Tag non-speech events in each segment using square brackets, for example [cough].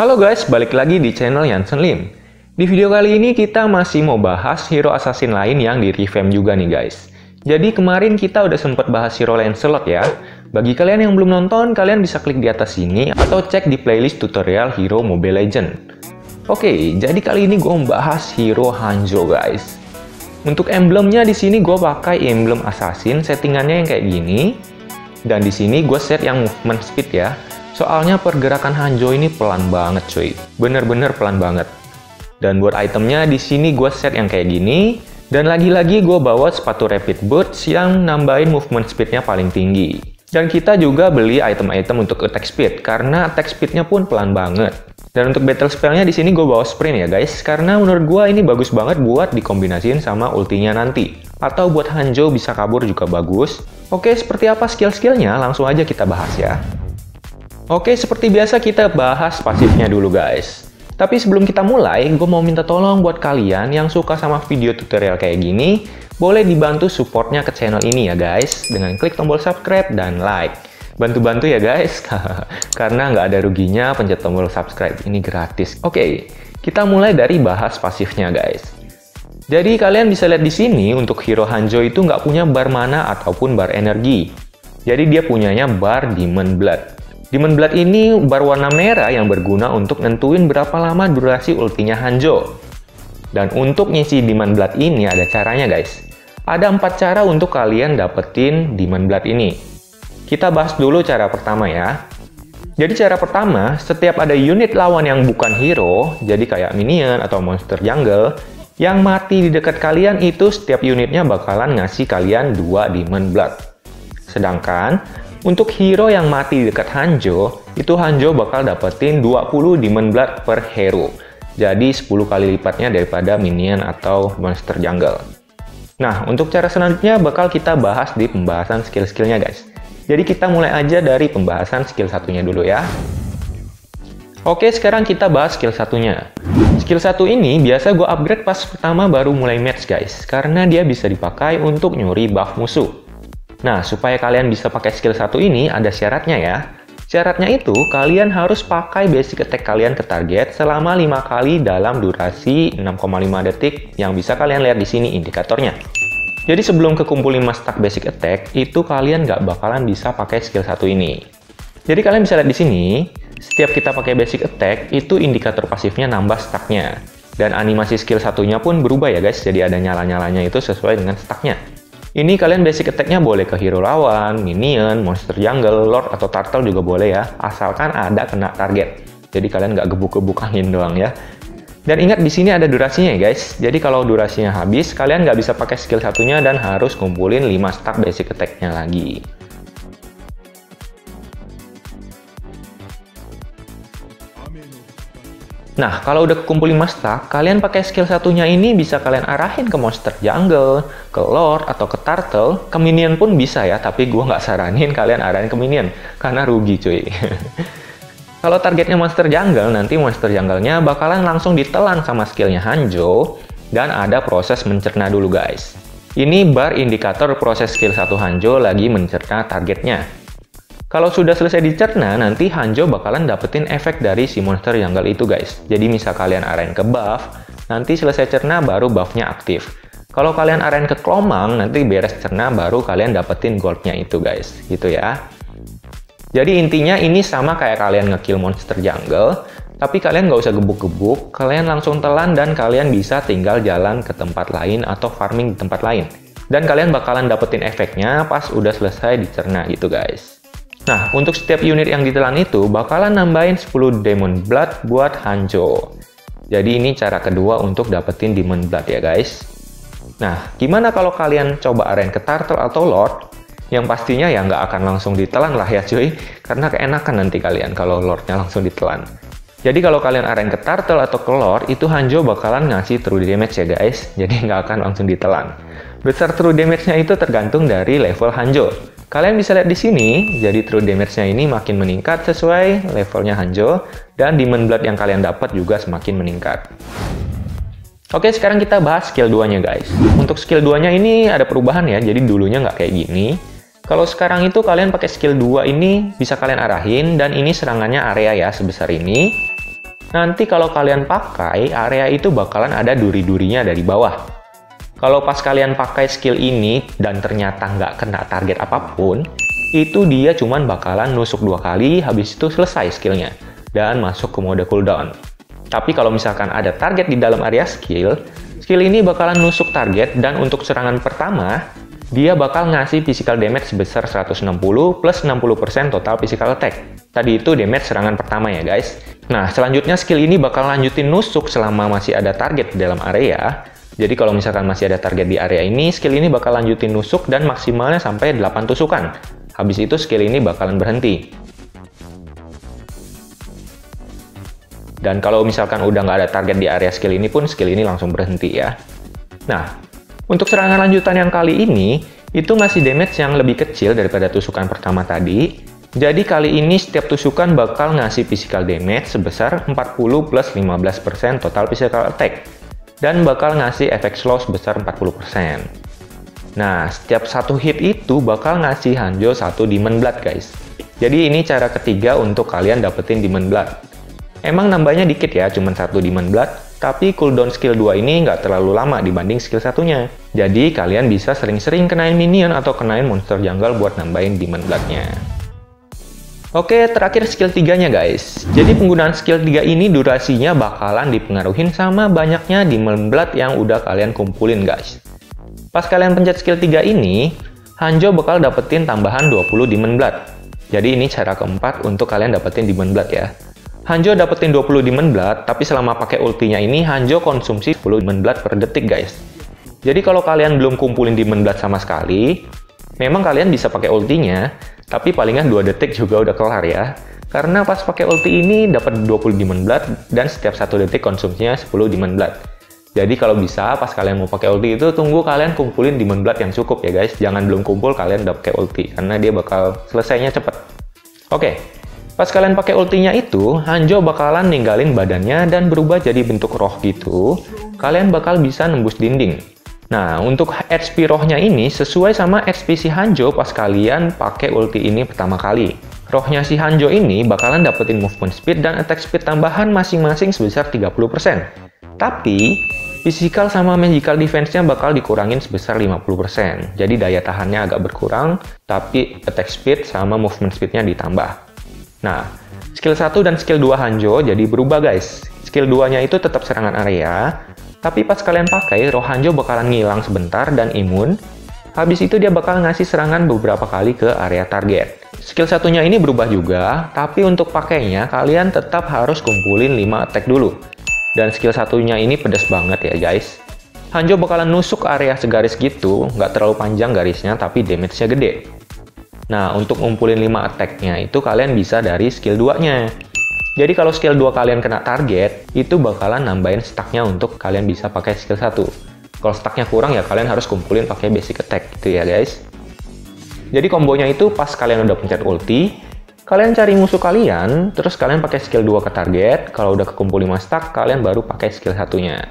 Halo guys, balik lagi di channel Yansen Lim. Di video kali ini kita masih mau bahas hero assassin lain yang di revamp juga nih guys. Jadi kemarin kita udah sempet bahas hero Lancelot ya. Bagi kalian yang belum nonton, kalian bisa klik di atas sini atau cek di playlist tutorial hero Mobile Legend. Oke, jadi kali ini gue membahas hero Hanjo guys. Untuk emblemnya di sini gue pakai emblem assassin, settingannya yang kayak gini. Dan di sini gue set yang movement speed ya. Soalnya pergerakan Hanjo ini pelan banget cuy. Bener-bener pelan banget. Dan buat itemnya di sini gue set yang kayak gini. Dan lagi-lagi gue bawa sepatu rapid boots yang nambahin movement speednya paling tinggi. Dan kita juga beli item-item untuk attack speed, karena attack speednya pun pelan banget. Dan untuk battle spellnya di sini gue bawa sprint ya guys, karena menurut gue ini bagus banget buat dikombinasiin sama ultinya nanti. Atau buat Hanjo bisa kabur juga bagus. Oke, seperti apa skill-skillnya? Langsung aja kita bahas ya. Oke, seperti biasa kita bahas pasifnya dulu guys. Tapi sebelum kita mulai, gue mau minta tolong buat kalian yang suka sama video tutorial kayak gini, boleh dibantu supportnya ke channel ini ya guys, dengan klik tombol subscribe dan like. Bantu-bantu ya guys, [laughs] karena nggak ada ruginya pencet tombol subscribe, ini gratis. Oke, kita mulai dari bahas pasifnya guys. Jadi kalian bisa lihat di sini untuk hero Hanjo itu nggak punya bar mana ataupun bar energi. Jadi dia punyanya bar Demon Blood. Demon Blood ini bar warna merah yang berguna untuk nentuin berapa lama durasi ultinya Hanjo. Dan untuk ngisi Demon Blood ini ada caranya guys. Ada empat cara untuk kalian dapetin Demon Blood ini. Kita bahas dulu cara pertama ya. Jadi cara pertama, setiap ada unit lawan yang bukan hero, jadi kayak minion atau monster jungle, yang mati di dekat kalian itu setiap unitnya bakalan ngasih kalian 2 Demon Blood. Sedangkan, untuk hero yang mati dekat Hanjo, itu Hanjo bakal dapetin 20 Demon Blood per hero. Jadi 10 kali lipatnya daripada minion atau monster jungle. Nah, untuk cara selanjutnya bakal kita bahas di pembahasan skill-skillnya guys. Jadi kita mulai aja dari pembahasan skill satunya dulu ya. Oke, sekarang kita bahas skill satunya. Skill satu ini biasa gue upgrade pas pertama baru mulai match guys, karena dia bisa dipakai untuk nyuri buff musuh. Nah, supaya kalian bisa pakai skill satu ini, ada syaratnya ya. Syaratnya itu, kalian harus pakai basic attack kalian ke target selama 5 kali dalam durasi 6,5 detik yang bisa kalian lihat di sini indikatornya. Jadi sebelum kekumpul 5 stack basic attack, itu kalian nggak bakalan bisa pakai skill satu ini. Jadi kalian bisa lihat di sini, setiap kita pakai basic attack, itu indikator pasifnya nambah stacknya. Dan animasi skill satunya pun berubah ya guys, jadi ada nyala-nyalanya itu sesuai dengan stacknya. Ini kalian basic attack-nya boleh ke hero lawan, minion, monster jungle, lord, atau turtle juga boleh ya, asalkan ada kena target. Jadi kalian nggak gebuk-gebuk angin [laughs] doang ya. Dan ingat di sini ada durasinya ya guys. Jadi kalau durasinya habis, kalian nggak bisa pakai skill satunya dan harus kumpulin 5 stack basic attack-nya lagi. Nah, kalau udah kumpul 5 stack, kalian pakai skill satunya ini bisa kalian arahin ke monster jungle, ke lord, atau ke turtle. Ke minion pun bisa ya, tapi gue nggak saranin kalian arahin ke minion, karena rugi cuy. [laughs] Kalau targetnya monster jungle, nanti monster jungle-nya bakalan langsung ditelan sama skillnya Hanjo, dan ada proses mencerna dulu guys. Ini bar indikator proses skill satu Hanjo lagi mencerna targetnya. Kalau sudah selesai dicerna, nanti Hanjo bakalan dapetin efek dari si monster jungle itu guys. Jadi misal kalian arahin ke buff, nanti selesai cerna baru buffnya aktif. Kalau kalian arahin ke Klomang, nanti beres cerna baru kalian dapetin goldnya itu guys. Gitu ya. Jadi intinya ini sama kayak kalian ngekill monster jungle, tapi kalian nggak usah gebuk-gebuk, kalian langsung telan dan kalian bisa tinggal jalan ke tempat lain atau farming di tempat lain. Dan kalian bakalan dapetin efeknya pas udah selesai dicerna gitu guys. Nah, untuk setiap unit yang ditelan itu bakalan nambahin 10 Demon Blood buat Hanjo. Jadi ini cara kedua untuk dapetin Demon Blood ya guys. Nah, gimana kalau kalian coba aren ke Turtle atau Lord? yang pastinya ya nggak akan langsung ditelan lah ya cuy, karena keenakan nanti kalian kalau lordnya langsung ditelan. Jadi kalau kalian aren ke turtle atau ke lord, itu Hanjo bakalan ngasih true damage ya guys, [laughs] jadi nggak akan langsung ditelan. Besar true damage-nya itu tergantung dari level Hanjo. Kalian bisa lihat di sini, jadi true damage-nya ini makin meningkat sesuai levelnya Hanjo, dan Demon Blood yang kalian dapat juga semakin meningkat. Oke, sekarang kita bahas skill 2-nya guys. Untuk skill 2-nya ini ada perubahan ya, jadi dulunya nggak kayak gini. Kalau sekarang itu kalian pakai skill 2 ini bisa kalian arahin dan ini serangannya area ya sebesar ini. nanti kalau kalian pakai, area itu bakalan ada duri-durinya dari bawah. Kalau pas kalian pakai skill ini dan ternyata nggak kena target apa pun, itu dia cuman bakalan nusuk dua kali, habis itu selesai skillnya, dan masuk ke mode cooldown. Tapi kalau misalkan ada target di dalam area skill, skill ini bakalan nusuk target, dan untuk serangan pertama, dia bakal ngasih physical damage sebesar 160 plus 60% total physical attack. Tadi itu damage serangan pertama ya guys. Nah, selanjutnya skill ini bakal lanjutin nusuk selama masih ada target di dalam area. Jadi kalau misalkan masih ada target di area ini, skill ini bakal lanjutin nusuk dan maksimalnya sampai 8 tusukan. Habis itu skill ini bakalan berhenti. Dan kalau misalkan udah nggak ada target di area skill ini pun, skill ini langsung berhenti ya. Nah, untuk serangan lanjutan yang kali ini, itu masih damage yang lebih kecil daripada tusukan pertama tadi. Jadi kali ini setiap tusukan bakal ngasih physical damage sebesar 40 plus 15% total physical attack. Dan bakal ngasih efek slow sebesar 40%. Nah, setiap satu hit itu bakal ngasih Hanjo satu Demon Blood guys. Jadi ini cara ketiga untuk kalian dapetin Demon Blood. Emang nambahnya dikit ya, cuma satu Demon Blood, tapi cooldown skill 2 ini nggak terlalu lama dibanding skill satunya. Jadi kalian bisa sering-sering kenain minion atau kenain monster jungle buat nambahin demon blood-nya. Oke, terakhir skill 3-nya guys. Jadi penggunaan skill 3 ini durasinya bakalan dipengaruhin sama banyaknya demon blood yang udah kalian kumpulin guys. Pas kalian pencet skill 3 ini, Hanjo bakal dapetin tambahan 20 demon blood. Jadi ini cara keempat untuk kalian dapetin demon blood ya. Hanjo dapetin 20 Demon Blood, tapi selama pakai ultinya ini Hanjo konsumsi 10 Demon Blood per detik guys. Jadi kalau kalian belum kumpulin Demon Blood sama sekali, memang kalian bisa pakai ultinya, tapi palingan 2 detik juga udah kelar ya. Karena pas pakai ulti ini dapat 20 Demon Blood dan setiap satu detik konsumsinya 10 Demon Blood. Jadi kalau bisa pas kalian mau pakai ulti itu tunggu kalian kumpulin Demon Blood yang cukup ya guys. Jangan belum kumpul kalian udah pakai ulti karena dia bakal selesainya cepet. Oke, Pas kalian pakai ultinya itu, Hanjo bakalan ninggalin badannya dan berubah jadi bentuk roh gitu. Kalian bakal bisa nembus dinding. Nah, untuk HP rohnya ini sesuai sama HP si Hanjo pas kalian pakai ulti ini pertama kali. Rohnya si Hanjo ini bakalan dapetin movement speed dan attack speed tambahan masing-masing sebesar 30%. Tapi, physical sama magical defense-nya bakal dikurangin sebesar 50%. Jadi daya tahannya agak berkurang, tapi attack speed sama movement speed-nya ditambah. Nah, skill 1 dan skill 2 Hanjo jadi berubah guys. Skill 2-nya itu tetap serangan area, tapi pas kalian pakai, roh Hanjo bakalan ngilang sebentar dan imun. Habis itu dia bakal ngasih serangan beberapa kali ke area target. Skill satunya ini berubah juga, tapi untuk pakainya kalian tetap harus kumpulin 5 attack dulu. Dan skill satunya ini pedas banget ya guys. Hanjo bakalan nusuk area segaris gitu, nggak terlalu panjang garisnya tapi damage-nya gede. Nah, untuk ngumpulin 5 attack-nya itu kalian bisa dari skill 2-nya. Jadi kalau skill 2 kalian kena target, itu bakalan nambahin stack-nya untuk kalian bisa pakai skill 1. Kalau stack-nya kurang ya kalian harus kumpulin pakai basic attack gitu ya guys. Jadi kombonya itu pas kalian udah pencet ulti, kalian cari musuh kalian, terus kalian pakai skill 2 ke target, kalau udah kekumpul 5 stack, kalian baru pakai skill satunya.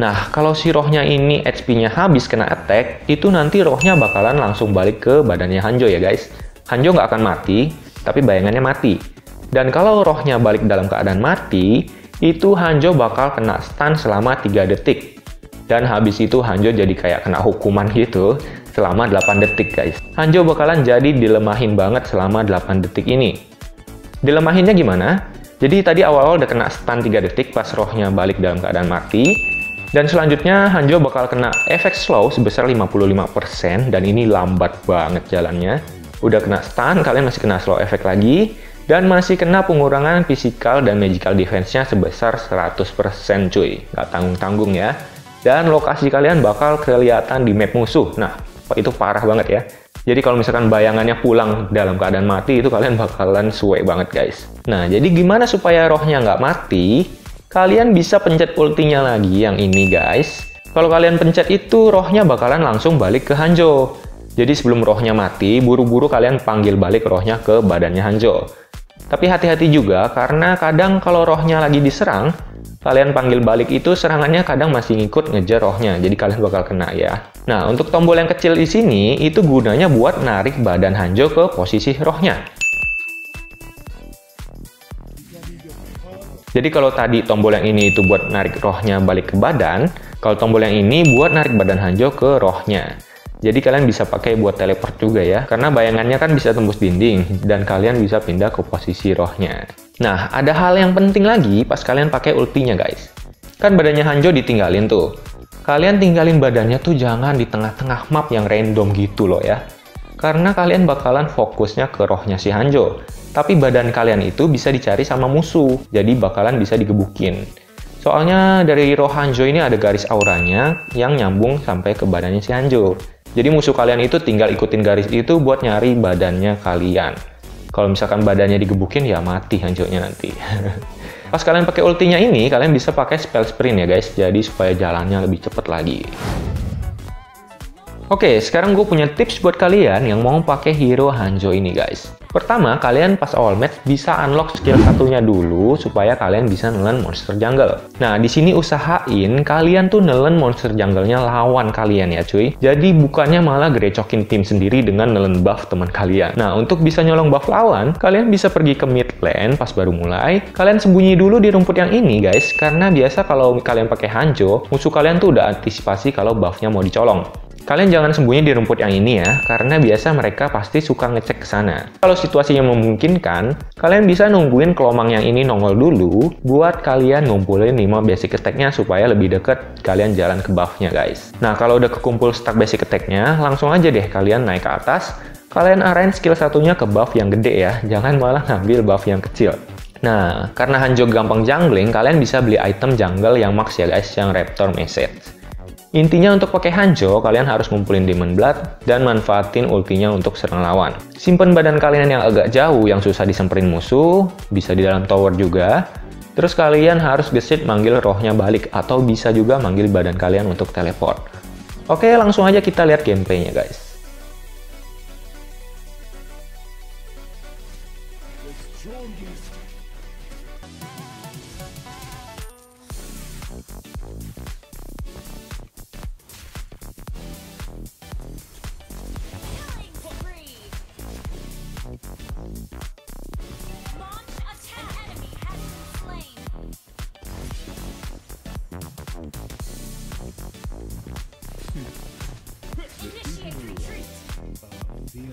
Nah, kalau si rohnya ini HP-nya habis kena attack, itu nanti rohnya bakalan langsung balik ke badannya Hanjo ya guys. Hanjo nggak akan mati, tapi bayangannya mati. Dan kalau rohnya balik dalam keadaan mati, itu Hanjo bakal kena stun selama 3 detik. Dan habis itu Hanjo jadi kayak kena hukuman gitu selama 8 detik guys. Hanjo bakalan jadi dilemahin banget selama 8 detik ini. Dilemahinnya gimana? Jadi tadi awal-awal udah kena stun 3 detik pas rohnya balik dalam keadaan mati, dan selanjutnya Hanjo bakal kena efek slow sebesar 55% dan ini lambat banget jalannya. Udah kena stun, kalian masih kena slow efek lagi. Dan masih kena pengurangan physical dan magical defense-nya sebesar 100% cuy. Nggak tanggung-tanggung ya. Dan lokasi kalian bakal kelihatan di map musuh. Nah, itu parah banget ya. Jadi kalau misalkan bayangannya pulang dalam keadaan mati, itu kalian bakalan suwe banget guys. Nah, jadi gimana supaya rohnya nggak mati? kalian bisa pencet ultinya lagi yang ini guys. Kalau kalian pencet itu, rohnya bakalan langsung balik ke Hanjo. Jadi sebelum rohnya mati, buru-buru kalian panggil balik rohnya ke badannya Hanjo. Tapi hati-hati juga, karena kadang kalau rohnya lagi diserang, kalian panggil balik itu serangannya kadang masih ngikut ngejar rohnya, jadi kalian bakal kena ya. Nah, untuk tombol yang kecil di sini, itu gunanya buat narik badan Hanjo ke posisi rohnya. Jadi kalau tadi tombol yang ini itu buat narik rohnya balik ke badan, kalau tombol yang ini buat narik badan Hanjo ke rohnya. Jadi kalian bisa pakai buat teleport juga ya, karena bayangannya kan bisa tembus dinding, dan kalian bisa pindah ke posisi rohnya. Nah, ada hal yang penting lagi pas kalian pakai ultinya guys. Kan badannya Hanjo ditinggalin tuh. Kalian tinggalin badannya tuh jangan di tengah-tengah map yang random gitu loh ya. Karena kalian bakalan fokusnya ke rohnya si Hanjo. Tapi badan kalian itu bisa dicari sama musuh, jadi bakalan bisa digebukin. Soalnya dari roh Hanjo ini ada garis auranya yang nyambung sampai ke badannya si Hanjo. Jadi musuh kalian itu tinggal ikutin garis itu buat nyari badannya kalian. Kalau misalkan badannya digebukin ya mati hancurnya nanti. [laughs] Pas kalian pakai ultinya ini, kalian bisa pakai spell sprint ya guys, jadi supaya jalannya lebih cepat lagi. Oke, sekarang gue punya tips buat kalian yang mau pakai hero Hanjo ini guys. Pertama, kalian pas awal match bisa unlock skill satunya dulu supaya kalian bisa nelen monster jungle. Nah, di sini usahain kalian tuh nelen monster jungle-nya lawan kalian ya cuy. Jadi bukannya malah gerecokin tim sendiri dengan nelen buff teman kalian. Nah, untuk bisa nyolong buff lawan, kalian bisa pergi ke mid lane pas baru mulai. Kalian sembunyi dulu di rumput yang ini guys, karena biasa kalau kalian pakai Hanjo, musuh kalian tuh udah antisipasi kalau buffnya mau dicolong. Kalian jangan sembunyi di rumput yang ini ya, karena biasa mereka pasti suka ngecek ke sana. Kalau situasinya memungkinkan, kalian bisa nungguin kelomang yang ini nongol dulu, buat kalian ngumpulin 5 basic attack-nya supaya lebih deket kalian jalan ke buff-nya guys. Nah, kalau udah kekumpul stack basic attack-nya, langsung aja deh kalian naik ke atas, kalian arrange skill satunya ke buff yang gede ya, jangan malah ngambil buff yang kecil. Nah, karena Hanjo gampang jungling, kalian bisa beli item jungle yang max ya guys, yang Raptor Message. Intinya untuk pakai Hanjo, kalian harus ngumpulin Demon Blood dan manfaatin ultinya untuk serang lawan. Simpen badan kalian yang agak jauh yang susah disemperin musuh, bisa di dalam tower juga. Terus kalian harus gesit manggil rohnya balik atau bisa juga manggil badan kalian untuk teleport. Oke, langsung aja kita lihat gameplaynya guys. Initiate retreat. Feel